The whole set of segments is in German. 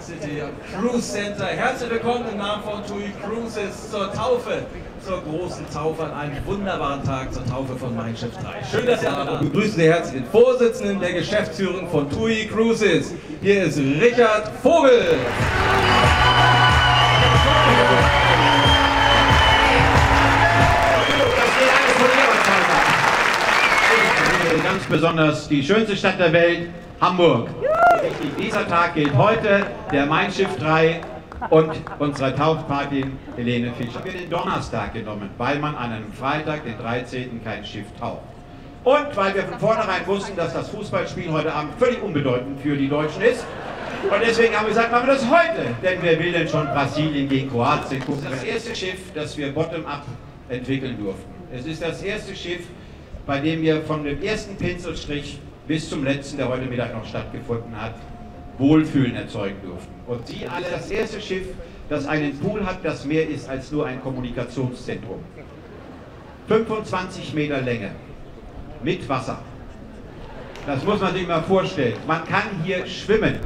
City Cruise Center. Herzlich willkommen im Namen von TUI Cruises zur Taufe, zur großen Taufe an einem wunderbaren Tag zur Taufe von Mein Schiff 3. Schön, dass ihr da seid. Begrüßen Sie herzlich den Vorsitzenden der Geschäftsführung von TUI Cruises. Hier ist Richard Vogel. Ganz besonders die schönste Stadt der Welt, Hamburg. Richtig, dieser Tag gilt heute, der Mein Schiff 3 und unsere Taufpatin Helene Fischer. Wir haben den Donnerstag genommen, weil man an einem Freitag, den 13. kein Schiff taucht. Und weil wir von vornherein wussten, dass das Fußballspiel heute Abend völlig unbedeutend für die Deutschen ist. Und deswegen haben wir gesagt, machen wir das heute. Denn wer will denn schon Brasilien gegen Kroatien gucken? Das erste Schiff, das wir bottom-up entwickeln durften. Es ist das erste Schiff, bei dem wir von dem ersten Pinselstrich bis zum letzten, der heute Mittag noch stattgefunden hat, Wohlfühlen erzeugen durften. Und Sie alle, das erste Schiff, das einen Pool hat, das mehr ist als nur ein Kommunikationszentrum. 25 Meter Länge, mit Wasser. Das muss man sich mal vorstellen. Man kann hier schwimmen.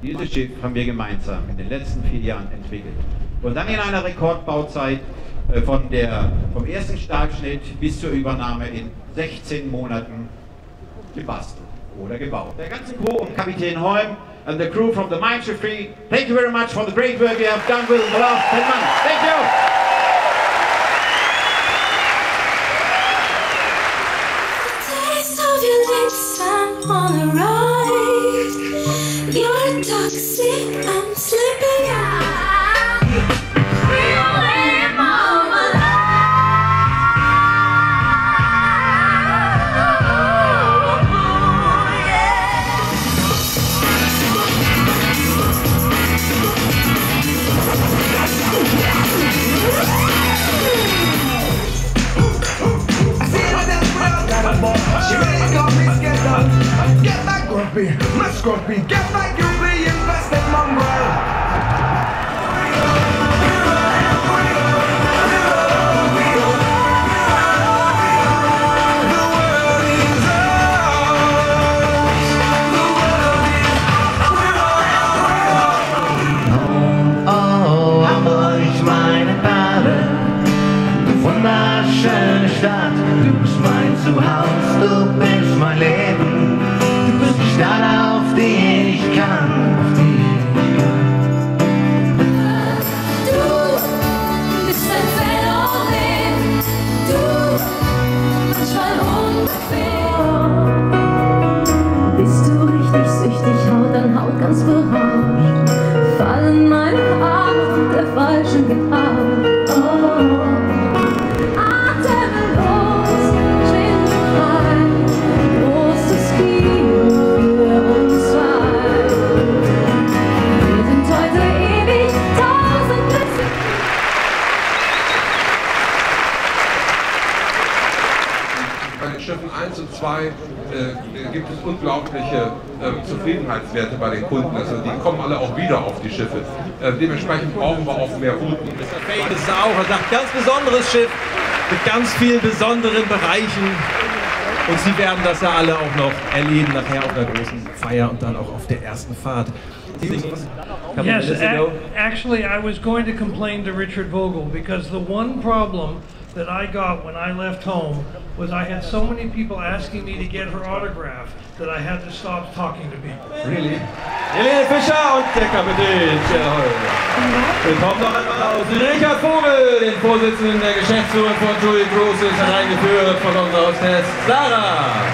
Dieses Schiff haben wir gemeinsam in den letzten vier Jahren entwickelt. Und dann in einer Rekordbauzeit äh, von der, vom ersten Startschnitt bis zur Übernahme in 16 Monaten gebastelt oder gebaut. Der ganze Crew und Kapitän Holm and the crew from the Mindshift 3, thank you very much for the great work you have done with the last 10 months. Thank you! On a ride. could be. Get back, you'll be invested, mongrel. 诶顺便 Schiffen 1 und 2 äh, gibt es unglaubliche äh, Zufriedenheitswerte bei den Kunden. Also die kommen alle auch wieder auf die Schiffe. Äh, dementsprechend brauchen wir auch mehr Routen. Mr. Fate ist auch. Sagt, ganz besonderes Schiff mit ganz vielen besonderen Bereichen. Und Sie werden das ja alle auch noch erleben, nachher auf der großen Feier und dann auch auf der ersten Fahrt. Yes, actually, I was going to complain to Richard Vogel because the one problem that I got when I left home was I had so many people asking me to get her autograph that I had to stop talking to people. Really? Helene Fischer und der Kapitän. Willkommen noch einmal aus Richard Vogel, den Vorsitzenden der Geschäftsführung von TUI Cruises, hereingeführt von unserer Hostess Sarah.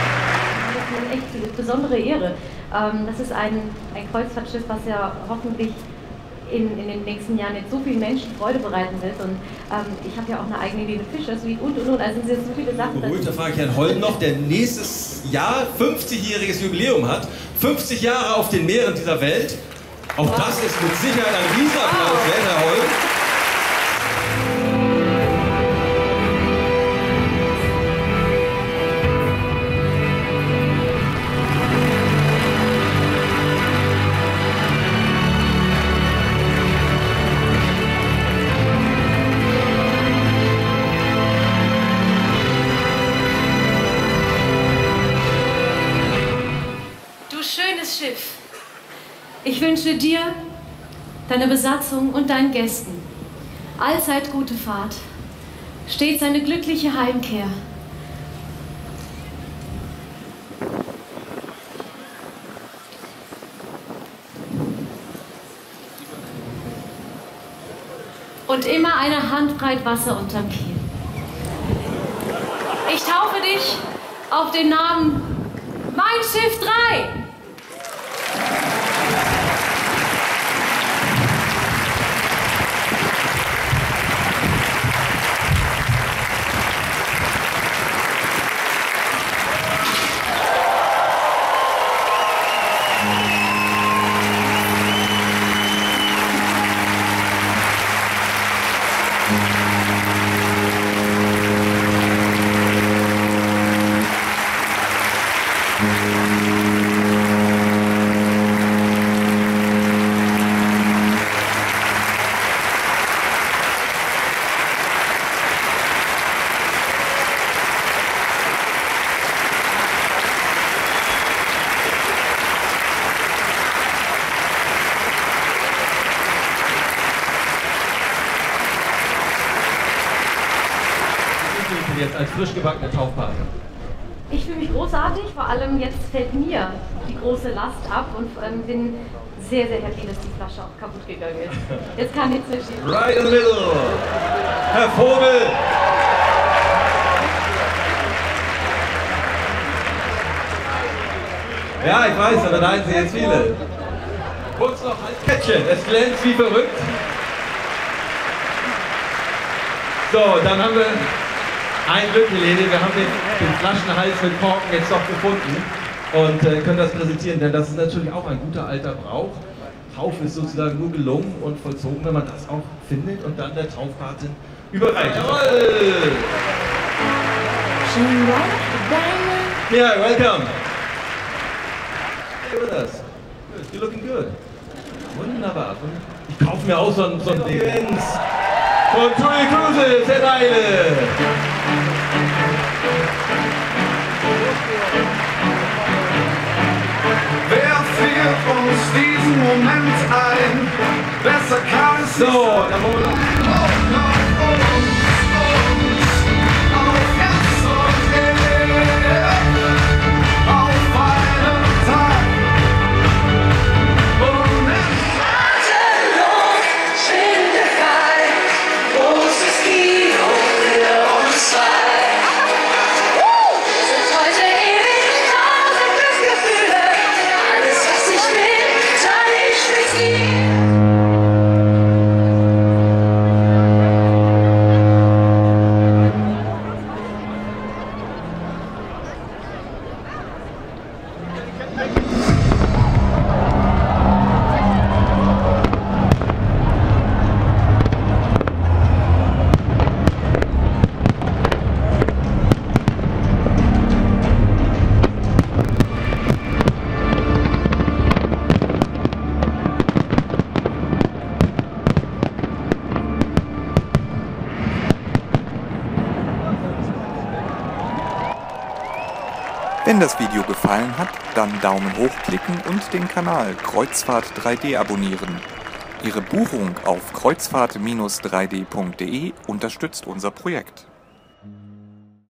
Das ist eine echt besondere Ehre. Ähm, Das ist ein, ein Kreuzfahrtschiff, was ja hoffentlich in, in den nächsten Jahren jetzt so vielen Menschen Freude bereiten wird. Und ähm, ich habe ja auch eine eigene Helene Fischer Suite und und und. Also sind jetzt so viele Sachen. Beruhigt, da frage ich Herrn Holm noch, der nächstes Jahr 50-jähriges Jubiläum hat. 50 Jahre auf den Meeren dieser Welt. Auch das ist mit Sicherheit ein Riesenapplaus wert, Herr Holm. Wünsche dir deiner Besatzung und deinen Gästen allzeit gute Fahrt, stets eine glückliche Heimkehr. Und immer eine Handbreit Wasser unterm Kiel. Ich taufe dich auf den Namen Mein Schiff 3. als frisch gebackene Taufpate? Ich fühle mich großartig, vor allem jetzt fällt mir die große Last ab und ähm, bin sehr, sehr happy, dass die Flasche auch kaputt gegangen ist. Jetzt kann nichts mehr schief. Right in the middle. Herr Vogel. Ja, ich weiß, aber nein, sind jetzt viele. Kurz noch als Kettchen. Es glänzt wie verrückt. So, dann haben wir ein Glück, Helene. Wir haben den, den Flaschenhals mit Korken jetzt noch gefunden und äh, können das präsentieren, denn das ist natürlich auch ein guter alter Brauch. Taufe ist sozusagen nur gelungen und vollzogen, wenn man das auch findet und dann der Taufpatin überreicht. Jawohl! Ja, welcome! Stay with us. Good. You're looking good. Wunderbar. Ich kaufe mir auch so ein, so ein Dings. Von Tui Cruises, Herr Deile. Wer führt uns diesen Moment ein? Besser kann es So, nicht sein. Wenn das Video gefallen hat, dann Daumen hoch klicken und den Kanal Kreuzfahrt 3D abonnieren. Ihre Buchung auf kreuzfahrt-3d.de unterstützt unser Projekt.